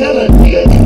tell a nigga.